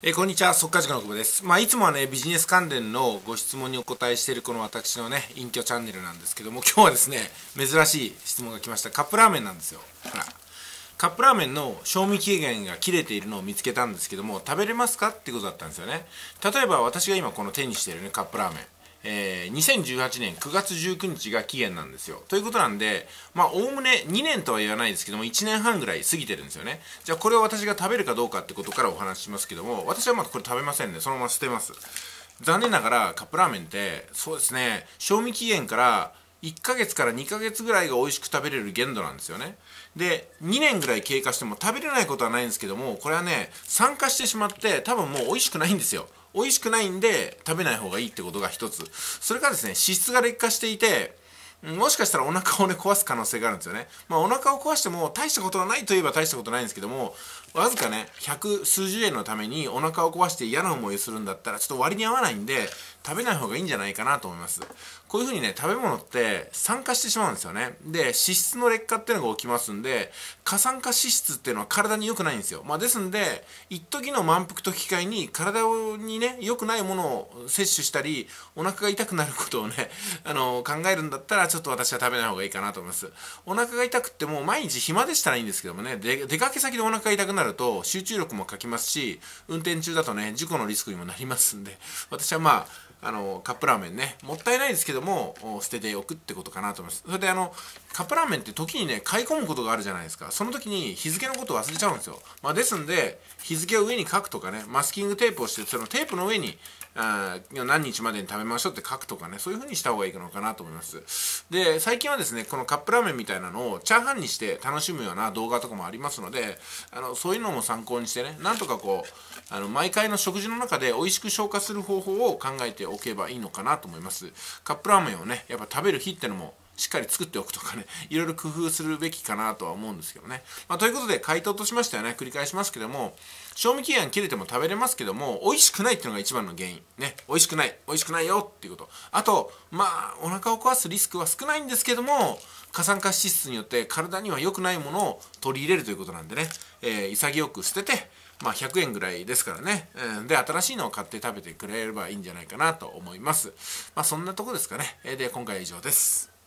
えー、こんにちは、速稼塾の久保です。まあ、いつもはね、ビジネス関連のご質問にお答えしているこの私のね、隠居チャンネルなんですけども、今日はですね、珍しい質問が来ました。カップラーメンなんですよ。ほら。カップラーメンの賞味期限が切れているのを見つけたんですけども、食べれますか？ってことだったんですよね。例えば私が今この手にしているね、カップラーメン。えー、2018年9月19日が期限なんですよ。ということなんで、まあ、おおむね2年とは言わないですけども、1年半ぐらい過ぎてるんですよね。じゃあ、これを私が食べるかどうかってことからお話ししますけども、私はまだこれ食べませんね。そのまま捨てます。残念ながら、カップラーメンって、そうですね、賞味期限から1ヶ月から2ヶ月ぐらいが美味しく食べれる限度なんですよね。で、2年ぐらい経過しても食べれないことはないんですけども、これはね、酸化してしまって、多分もう美味しくないんですよ。美味しくないんで食べない方がいいってことが一つ。それからですね脂質が劣化していてもしかしたらお腹をね壊す可能性があるんですよね。まあお腹を壊しても大したことはないといえば大したことないんですけどもわずかね100数十円のためにお腹を壊して嫌な思いをするんだったらちょっと割に合わないんで食べない方がいいんじゃないかなと思います。こういう風にね食べ物って酸化してしまうんですよね。で脂質の劣化っていうのが起きますんで過酸化脂質っていうのは体に良くないんですよ。まあですんで一時の満腹と引き換えに体にね良くないものを摂取したりお腹が痛くなることをね あの考えるんだったらちょっと私は食べない方がいいかなと思います。お腹が痛くってもう毎日暇でしたらいいんですけどもね出かけ先でお腹が痛くなると集中力も欠きますし運転中だとね事故のリスクにもなりますんで私はまああのカップラーメンねもったいないですけども捨てておくってことかなと思います。それであのカップラーメンって時にね買い込むことがあるじゃないですか。その時に日付のこと忘れちゃうんですよ、まあ、ですんで日付を上に書くとかねマスキングテープをしてそのテープの上にあ何日までに食べましょうって書くとかねそういう風にした方がいいのかなと思います。で最近はですねこのカップラーメンみたいなのをチャーハンにして楽しむような動画とかもありますのであのそういうのも参考にしてねなんとかこうあの毎回の食事の中で美味しく消化する方法を考えておけばいいのかなと思いますカップラーメンをねやっぱ食べる日ってのもしっかり作っておくとかね、いろいろ工夫するべきかなとは思うんですけどね。まあ、ということで、回答としましてはね、繰り返しますけども、賞味期限切れても食べれますけども、美味しくないっていうのが一番の原因。ね、美味しくない、美味しくないよっていうこと。あと、まあ、お腹を壊すリスクは少ないんですけども、過酸化脂質によって体には良くないものを取り入れるということなんでね、えー、潔く捨てて、まあ、100円ぐらいですからね、うん、で新しいのを買って食べてくれればいいんじゃないかなと思います。まあそんなとこですかね。で今回は以上です。